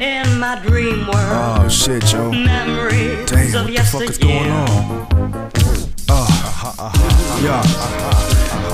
In my dream world. Oh shit, yo. Memories Damn, of what the fuck is going on? Oh, yeah.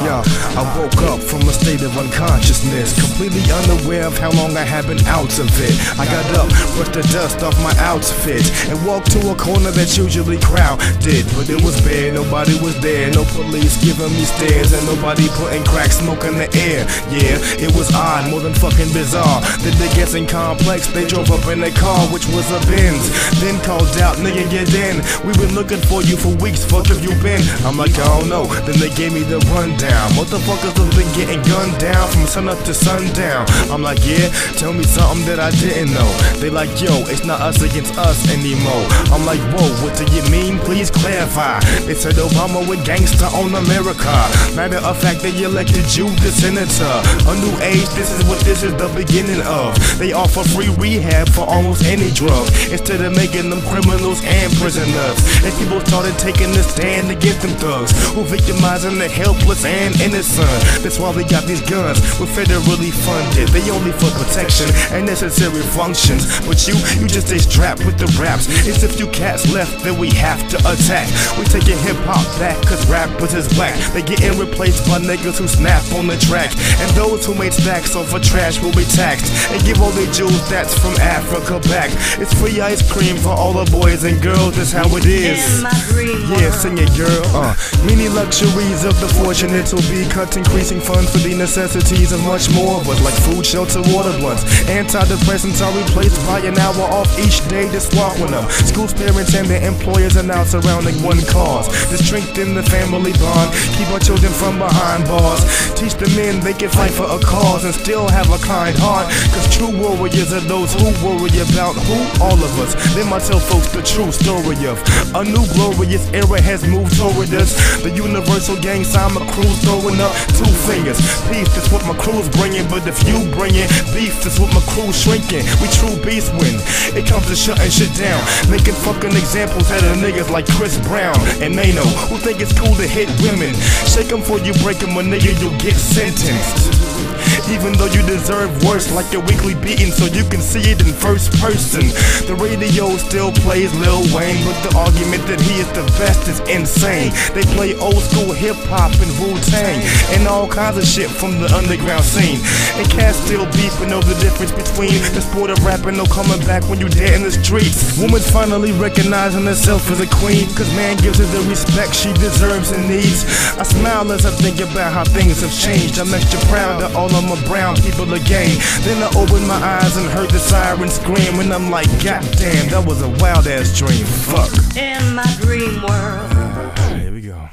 I woke up from a state of unconsciousness, completely unaware of how long I had been out of it. I got up, brushed the dust off my outfit, and walked to a corner that's usually crowded. But it was bare, nobody was there, no police giving me stares, and nobody putting crack smoke in the air. Yeah, it was odd, more than fucking bizarre. Then the guessing complex, they drove up in a car, which was a Benz. Then called out, nigga, get in. We've been looking for you for weeks, fuck have you been? I'm like, I don't know. Then they gave me the rundown. Motherfuckers have been getting gunned down from sun up to sundown. I'm like, yeah, tell me something that I didn't know. They like, yo, it's not us against us anymore. I'm like, whoa, what do you mean? Please clarify. They said Obama with gangster on America. Matter of fact, they elected you the senator. A new age, this is what this is the beginning of. They offer free rehab for almost any drug instead of making them criminals and prisoners. And people started taking the stand against them thugs who victimizing the helpless and innocent. That's why we got these guns. We're federally funded. They only for protection and necessary functions. But you, you just stay strapped with the raps. It's a few cats left, that we have to attack. We taking hip hop back, cause rappers is whack. They getting replaced by niggas who snap on the track. And those who made stacks off of trash will be taxed. And give all the jewels that's from Africa back. It's free ice cream for all the boys and girls, that's how it is. In my dream Yeah, sing it, girl. Uh, many luxuries of the fortunate will be cut, increasing funds for the necessities of much more us, like food, shelter, water, blunts. Antidepressants are replaced by an hour off each day to swallowing them. Schools, parents, and their employers are now surrounding one cause to strengthen the family bond, keep our children from behind bars, teach the men they can fight for a cause and still have a kind heart. Cause true warriors are those who worry about who? All of us. Then I tell folks the true story of a new glorious era has moved toward us. The universal gang my crew's throwing up two fingers. Peace, is what my crew's bringing. But if you bring it beef, is what my crew's shrinking. We true beasts win. It comes to shutting shit down. Making fucking examples out of niggas like Chris Brown and Nano who think it's cool to hit women. Shake 'em before you break 'em, a nigga, you'll get sentenced. Even though you deserve worse, like a weekly beating, so you can see it in first person. The radio still plays Lil Wayne, but the argument that he is the best is insane. They play old school hip hop and Wu Tang, and all kinds of shit from the underground scene. And cats still beef but know the difference between the sport of rap and no coming back when you dead in the streets. Woman finally recognizing herself as a queen, cause man gives her the respect she deserves and needs. I smile as I think about how things have changed. I'm extra proud of all of my on brown people again. Then I opened my eyes and heard the siren scream, and I'm like, God damn, that was a wild ass dream. Fuck. In my dream world. Uh, here we go.